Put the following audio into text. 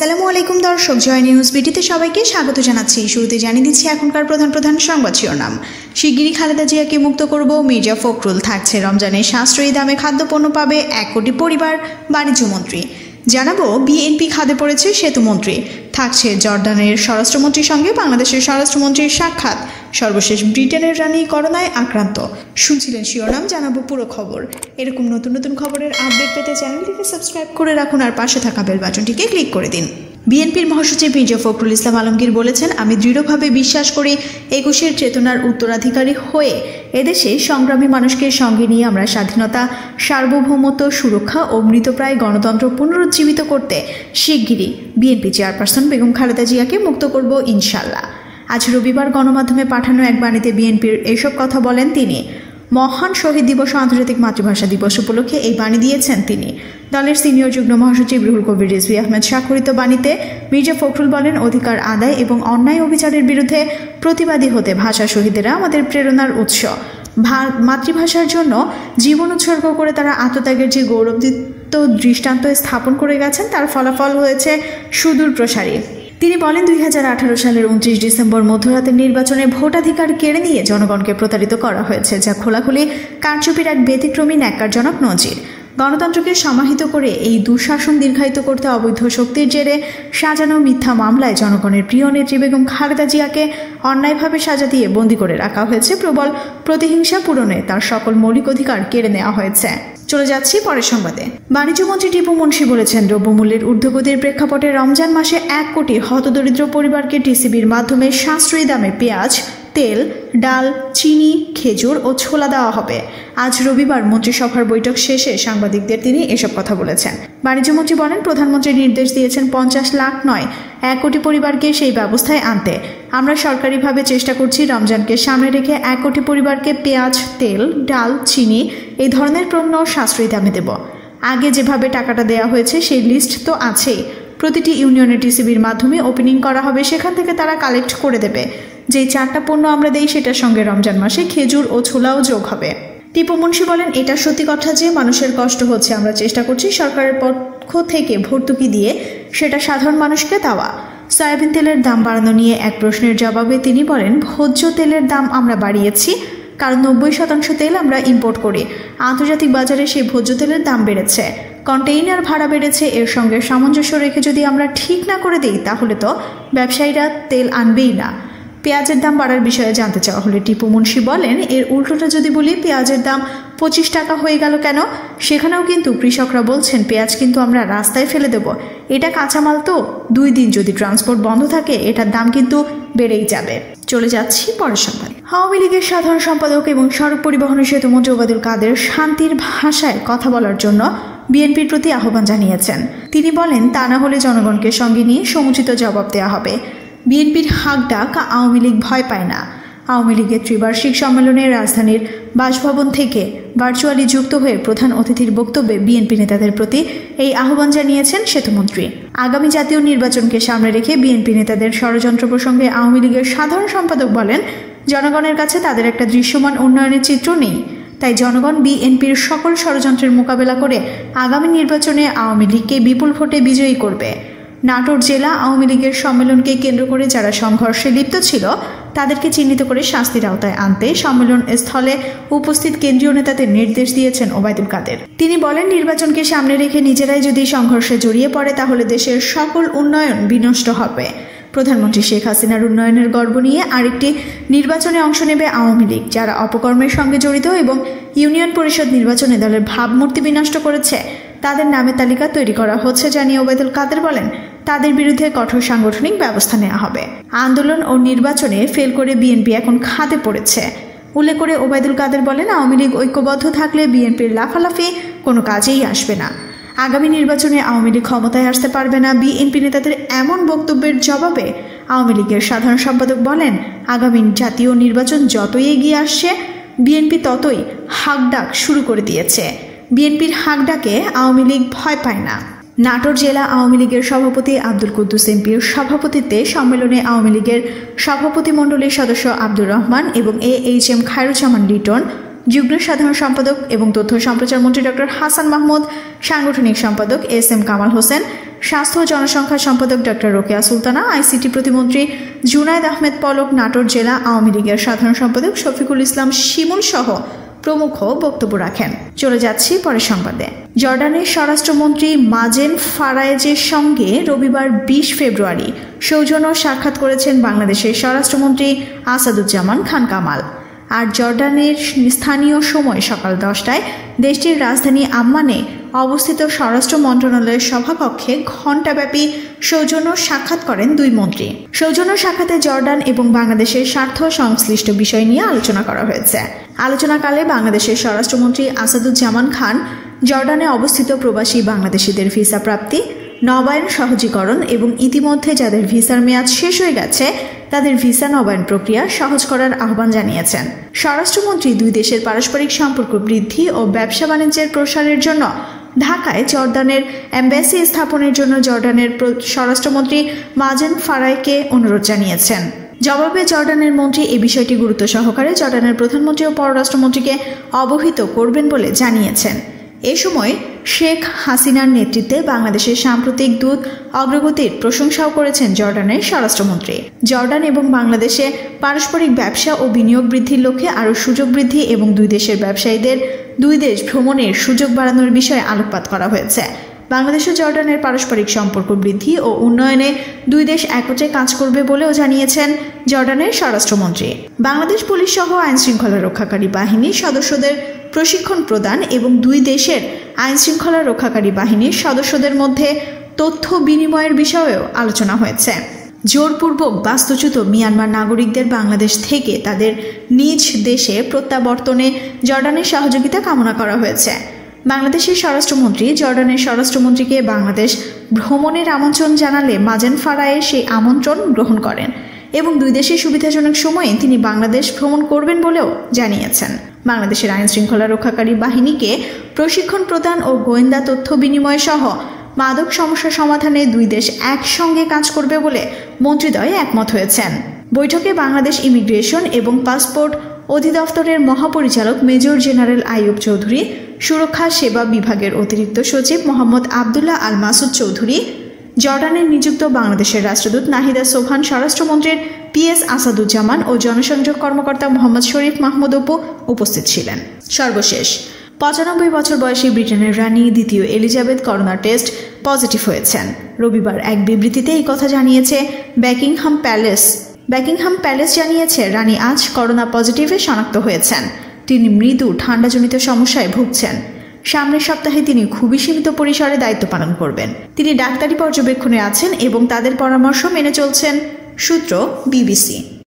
আসসালামু আলাইকুম দর্শক, জয় নিউজ বিটিতে সবাইকে স্বাগত জানাচ্ছি। শুরুতে জানিয়ে দিচ্ছি এখনকার প্রধান প্রধান সংবাদ শিরোনাম। শিগগিরই খালেদা জিয়াকে মুক্ত করব মির্জা ফখরুল। থাকছে রমজানের সাশ্রয়ী দামে খাদ্যপণ্য পাবে এক কোটি পরিবার বাণিজ্য মন্ত্রী জানাব, বিএনপি খাদে পড়েছে সেতুমন্ত্রী থাকছে জর্ডানের স্বরাষ্ট্রমন্ত্রীর সঙ্গে বাংলাদেশের স্বরাষ্ট্রমন্ত্রীর সাক্ষাৎ। সর্বশেষ ব্রিটেনের রানী করোনায় আক্রান্ত। শুনছিলেন শিরোনাম, জানাব পুরো খবর। এরকম নতুন নতুন খবরের আপডেট পেতে চ্যানেলটিকে সাবস্ক্রাইব করে রাখুন আর পাশে থাকা বেল বাটনটিকে ক্লিক করে দিন। বিএনপির মহাসচিব মির্জা ফখরুল ইসলাম আলমগীর বলেছেন, আমি দৃঢ়ভাবে বিশ্বাস করি একুশের চেতনার উত্তরাধিকারী হয়ে এদেশে সংগ্রামী মানুষকে সঙ্গে নিয়ে আমরা স্বাধীনতা, সার্বভৌমত্ব, সুরক্ষা ও মৃতপ্রায় গণতন্ত্র পুনরুজ্জীবিত করতে শিগগিরই বিএনপি চেয়ারপারসন বেগম খালেদা জিয়াকে মুক্ত করব ইনশাল্লাহ আজ রবিবার গণমাধ্যমে পাঠানো এক বাণীতে বিএনপির এসব কথা বলেন তিনি। মহান শহীদ দিবস আন্তর্জাতিক মাতৃভাষা দিবস উপলক্ষে এই বাণী দিয়েছেন তিনি। দলের সিনিয়র যুগ্ম মহাসচিব রুহুল কবির রিজভি আহমেদ স্বাক্ষরিত বাণীতে মির্জা ফখরুল বলেন, অধিকার আদায় এবং অন্যায় অবিচারের বিরুদ্ধে প্রতিবাদী হতে ভাষা শহীদেরা আমাদের প্রেরণার উৎস। মাতৃভাষার জন্য জীবন উৎসর্গ করে তারা আত্মত্যাগের যে গৌরবদিত দৃষ্টান্ত স্থাপন করে গেছেন, তার ফলাফল হয়েছে সুদূর প্রসারী। তিনি বলেন, দুই হাজার আঠারো সালের উনত্রিশ ডিসেম্বর মধ্যরাতের নির্বাচনে ভোটাধিকার কেড়ে নিয়ে জনগণকে প্রতারিত করা হয়েছে, যা খোলাখুলি কারচুপির এক ব্যতিক্রমী ন্যাক্কারজনক নজির। গণতন্ত্রকে সমাহিত করে এই দুঃশাসন দীর্ঘায়িত করতে অবৈধ শক্তির জেরে সাজানো মিথ্যা মামলায় জনগণের প্রিয় নেত্রী বেগম খালেদা জিয়াকে অন্যায়ভাবে সাজা দিয়ে বন্দী করে রাখা হয়েছে প্রবল প্রতিহিংসা পূরণে তার সকল মৌলিক অধিকার কেড়ে নেওয়া হয়েছে। চলে যাচ্ছি পরের সংবাদে। বাণিজ্যমন্ত্রী টিপু মুন্সি বলেছেন, দ্রব্যমূল্যের ঊর্ধ্বগতির প্রেক্ষাপটে রমজান মাসে এক কোটি হতদরিদ্র পরিবারকে টিসিবির মাধ্যমে সাশ্রয়ী দামে পেঁয়াজ তেল, ডাল, চিনি, খেজুর ও ছোলা দেওয়া হবে। আজ রবিবার মন্ত্রিসভার বৈঠক শেষে সাংবাদিকদের তিনি এসব কথা বলেছেন। বাণিজ্যমন্ত্রী বলেন, প্রধানমন্ত্রী নির্দেশ দিয়েছেন পঞ্চাশ লাখ নয়, এক কোটি পরিবারকে সেই ব্যবস্থায় আনতে। আমরা সরকারিভাবে চেষ্টা করছি রমজানকে সামনে রেখে এক কোটি পরিবারকে পেঁয়াজ, তেল, ডাল, চিনি এই ধরনের পণ্য সাশ্রয়ী দামে দেব। আগে যেভাবে টাকাটা দেওয়া হয়েছে, সেই লিস্ট তো আছেই। প্রতিটি ইউনিয়নে টিসিবির মাধ্যমে ওপেনিং করা হবে, সেখান থেকে তারা কালেক্ট করে দেবে। যেই চারটা পণ্য আমরা দেই সেটার সঙ্গে রমজান মাসে খেজুর ও ছোলাও যোগ হবে। টিপু মুন্সি বলেন, এটা সত্যি কথা যে মানুষের কষ্ট হচ্ছে, আমরা চেষ্টা করছি সরকারের পক্ষ থেকে ভর্তুকি দিয়ে সেটা সাধারণ মানুষকে দেওয়া। সয়াবিন তেলের দাম বাড়ানো নিয়ে এক প্রশ্নের জবাবে তিনি বলেন, ভোজ্য তেলের দাম আমরা বাড়িয়েছি, কারণ নব্বই শতাংশ তেল আমরা ইম্পোর্ট করি। আন্তর্জাতিক বাজারে সেই ভোজ্য তেলের দাম বেড়েছে। কন্টেইনার ভাড়া বেড়েছে, এর সঙ্গে সামঞ্জস্য রেখে যদি আমরা ঠিক না করে দিই, তাহলে তো ব্যবসায়ীরা তেল আনবেই না। পেঁয়াজের দাম বাড়ার বিষয়ে জানতে চাওয়া হলে টিপু মুন্সি বলেন, এর উল্টোটা যদি বলি, পেঁয়াজের দাম পঁচিশ টাকা হয়ে গেল কেন? সেখানেও কিন্তু কৃষকরা বলছেন, পেঁয়াজ কিন্তু আমরা রাস্তায় ফেলে দেব। এটা কাঁচামাল তো, দুই দিন যদি ট্রান্সপোর্ট বন্ধ থাকে, এটার দাম কিন্তু বেড়েই যাবে। চলে যাচ্ছি পরের সংবাদ আওয়ামী লীগের সাধারণ সম্পাদক এবং সড়ক পরিবহনের সেতুমন্ত্রী ওবায়দুল কাদের শান্তির ভাষায় কথা বলার জন্য বিএনপির প্রতি আহ্বান জানিয়েছেন। তিনি বলেন, তা না হলে জনগণকে সঙ্গে নিয়ে সমুচিত জবাব দেওয়া হবে। বিএনপির হাক ডাক আওয়ামী লীগ ভয় পায় না। আওয়ামী লীগের ত্রিবার্ষিক সম্মেলনে রাজধানীর বাসভবন থেকে ভার্চুয়ালি যুক্ত হয়ে প্রধান অতিথির বক্তব্যে বিএনপি নেতাদের প্রতি এই আহ্বান জানিয়েছেন সেতুমন্ত্রী। আগামী জাতীয় নির্বাচনকে সামনে রেখে বিএনপি নেতাদের ষড়যন্ত্র প্রসঙ্গে আওয়ামী লীগের সাধারণ সম্পাদক বলেন, জনগণের কাছে তাদের একটা দৃশ্যমান উন্নয়নের চিত্র নেই। তাই জনগণ বিএনপির সকল ষড়যন্ত্রের মোকাবেলা করে আগামী নির্বাচনে আওয়ামী লীগকে বিপুল ভোটে বিজয়ী করবে। নাটোর জেলা আওয়ামী লীগের সম্মেলনকে কেন্দ্র করে যারা সংঘর্ষে লিপ্ত ছিল, তাদেরকে চিহ্নিত করে শাস্তির আওতায় আনতে সম্মেলন স্থলে উপস্থিত কেন্দ্রীয় নেতাদের নির্দেশ দিয়েছেন ওবায়দুল কাদের। তিনি বলেন, নির্বাচনকে সামনে রেখে নিজেরাই যদি সংঘর্ষে জড়িয়ে পড়ে, তাহলে দেশের সকল উন্নয়ন বিনষ্ট হবে। প্রধানমন্ত্রী শেখ হাসিনার উন্নয়নের গর্ব নিয়ে আরেকটি নির্বাচনে অংশ নেবে আওয়ামী লীগ, যারা অপকর্মের সঙ্গে জড়িত এবং ইউনিয়ন পরিষদ নির্বাচনে দলের ভাবমূর্তি বিনষ্ট করেছে। তাদের নামের তালিকা তৈরি করা হচ্ছে, জানিয়ে ওবায়দুল কাদের বলেন তাদের বিরুদ্ধে কঠোর সাংগঠনিক ব্যবস্থা নেওয়া হবে। আন্দোলন ও নির্বাচনে ফেল করে বিএনপি এখন খাতে পড়েছে। উল্লেখ করে ওবায়দুল কাদের বলেন, আওয়ামী লীগ ঐক্যবদ্ধ থাকলে বিএনপির লাফালাফি কোনো কাজেই আসবে না। আগামী নির্বাচনে আওয়ামী লীগ ক্ষমতায় আসতে পারবে না। বিএনপি নেতাদের এমন বক্তব্যের জবাবে আওয়ামী লীগের সাধারণ সম্পাদক বলেন, আগামী জাতীয় নির্বাচন যতই এগিয়ে আসছে, বিএনপি ততই হাকডাক শুরু করে দিয়েছে। বিএনপির হাকডাকে আওয়ামী লীগ ভয় পায় না। নাটোর জেলা আওয়ামী লীগের সভাপতি আব্দুল কুদ্দুস এমপির সভাপতিত্বে সম্মেলনে আওয়ামী লীগের সভাপতি মণ্ডলীর সদস্য আব্দুর রহমান এবং A H M Khairuzzaman Liton, যুগ্ম সাধারণ সম্পাদক এবং তথ্য সম্প্রচার মন্ত্রী ডক্টর হাসান মাহমুদ, সাংগঠনিক সম্পাদক এস এম কামাল হোসেন, স্বাস্থ্য ও জনসংখ্যা সম্পাদক ডক্টর রোকেয়া সুলতানা, আইসিটি প্রতিমন্ত্রী জুনায়দ আহমেদ পলক, নাটোর জেলা আওয়ামী লীগের সাধারণ সম্পাদক শফিকুল ইসলাম শিমুল সহ প্রমুখ বক্তব্য রাখেন। চলে যাচ্ছি পরের সংবাদে। জর্ডানের স্বরাষ্ট্রমন্ত্রী মাজেন ফারায়েজের সঙ্গে রবিবার বিশ ফেব্রুয়ারি সৌজন্য সাক্ষাৎ করেছেন বাংলাদেশের স্বরাষ্ট্রমন্ত্রী আসাদুজ্জামান খান কামাল। আর জর্ডানের স্থানীয় সময় সকাল দশটায় দেশটির রাজধানী আম্মানে অবস্থিত স্বরাষ্ট্র মন্ত্রণালয়ের সভাকক্ষে ঘণ্টাব্যাপী সৌজন্য সাক্ষাৎ করেন দুই মন্ত্রী। সৌজন্য সাক্ষাতে জর্ডান এবং বাংলাদেশের স্বার্থ সংশ্লিষ্ট বিষয় নিয়ে আলোচনা করা হয়েছে। আলোচনাকালে বাংলাদেশের স্বরাষ্ট্রমন্ত্রী আসাদুজ্জামান খান, জর্ডানে অবস্থিত প্রবাসী বাংলাদেশিদের ভিসা প্রাপ্তি, নবায়ন সহজীকরণ এবং ইতিমধ্যে যাদের ভিসার মেয়াদ শেষ হয়ে গেছে, তাদের ভিসা নবায়ন প্রক্রিয়া সহজ করার আহ্বান জানিয়েছেন। স্বরাষ্ট্রমন্ত্রী দুই দেশের পারস্পরিক সম্পর্ক বৃদ্ধি ও ব্যবসা বাণিজ্যের প্রসারের জন্য ঢাকায় জর্দানের অ্যাম্বাসি স্থাপনের জন্য জর্ডানের স্বরাষ্ট্রমন্ত্রী মাজেন ফারাইকে অনুরোধ জানিয়েছেন। জবাবে জর্ডানের মন্ত্রী এ বিষয়টি গুরুত্ব সহকারে জর্ডানের প্রধানমন্ত্রী ও পররাষ্ট্রমন্ত্রীকে অবহিত করবেন বলে জানিয়েছেন। এ সময় শেখ হাসিনার নেতৃত্বে বাংলাদেশের সাম্প্রতিক দূত অগ্রগতির প্রশংসাও করেছেন জর্ডানের স্বরাষ্ট্রমন্ত্রী। জর্ডান এবং বাংলাদেশে পারস্পরিক ব্যবসা ও বিনিয়োগ বৃদ্ধির লক্ষ্যে আরও সুযোগ বৃদ্ধি এবং দুই দেশের ব্যবসায়ীদের দুই দেশ ভ্রমণের সুযোগ বাড়ানোর বিষয়ে আলোকপাত করা হয়েছে। বাংলাদেশ ও জর্ডানের পারস্পরিক সম্পর্ক বৃদ্ধি ও উন্নয়নে দুই দেশ একত্রে কাজ করবে বলেও জানিয়েছেন জর্ডানের স্বরাষ্ট্রমন্ত্রী। বাংলাদেশ পুলিশ সহ আইন শৃঙ্খলা রক্ষাকারী বাহিনীর সদস্যদের প্রশিক্ষণ প্রদান এবং দুই দেশের আইন শৃঙ্খলা রক্ষাকারী বাহিনীর সদস্যদের মধ্যে তথ্য বিনিময়ের বিষয়েও আলোচনা হয়েছে। জোরপূর্বক বাস্তুচ্যুত মিয়ানমার নাগরিকদের বাংলাদেশ থেকে তাদের নিজ দেশে প্রত্যাবর্তনে জর্ডানের সহযোগিতা কামনা করা হয়েছে। বাংলাদেশের স্বরাষ্ট্রমন্ত্রী, জর্ডানের স্বরাষ্ট্রমন্ত্রীকে বাংলাদেশ ভ্রমণের আমন্ত্রণ জানালে মাজেন ফারায়ে সেই আমন্ত্রণ গ্রহণ করেন এবং দুই দেশের সুবিধাজনক সময়ে তিনি বাংলাদেশ ভ্রমণ করবেন বলেও জানিয়েছেন। বাংলাদেশের আইন শৃঙ্খলা রক্ষাকারী বাহিনীকে প্রশিক্ষণ প্রদান ও গোয়েন্দা তথ্য বিনিময় সহ মাদক সমস্যা সমাধানে দুই দেশ একসঙ্গে কাজ করবে বলে মন্ত্রীদ্বয় একমত হয়েছেন। বৈঠকে বাংলাদেশ ইমিগ্রেশন এবং পাসপোর্ট অধিদপ্তরের মহাপরিচালক মেজর জেনারেল আইয়ুব চৌধুরী, সুরক্ষা সেবা বিভাগের অতিরিক্ত সচিব মোহাম্মদ আবদুল্লাহ আল মাসুদ চৌধুরী, জর্ডানের নিযুক্ত বাংলাদেশের রাষ্ট্রদূত নাহিদা সোহান স্বরাষ্ট্রমন্ত্রীর পিএস আসাদুজ্জামান ও জনসংযোগ কর্মকর্তা মোহাম্মদ শরীফ মাহমুদ অপু উপস্থিত ছিলেন। সর্বশেষ, পঁচানব্বই বছর বয়সী ব্রিটেনের রানী দ্বিতীয় এলিজাবেথ করোনা টেস্ট পজিটিভ হয়েছেন। রবিবার এক বিবৃতিতে এই কথা জানিয়েছে ব্যাকিংহাম প্যালেস ব্যাকিংহাম প্যালেস জানিয়েছে, রানী আজ করোনা পজিটিভে শনাক্ত হয়েছেন। তিনি মৃদু ঠান্ডাজনিত সমস্যায় ভুগছেন। সামনের সপ্তাহে তিনি খুবই সীমিত পরিসরে দায়িত্ব পালন করবেন। তিনি ডাক্তারি পর্যবেক্ষণে আছেন এবং তাদের পরামর্শ মেনে চলছেন, সূত্র বিবিসি।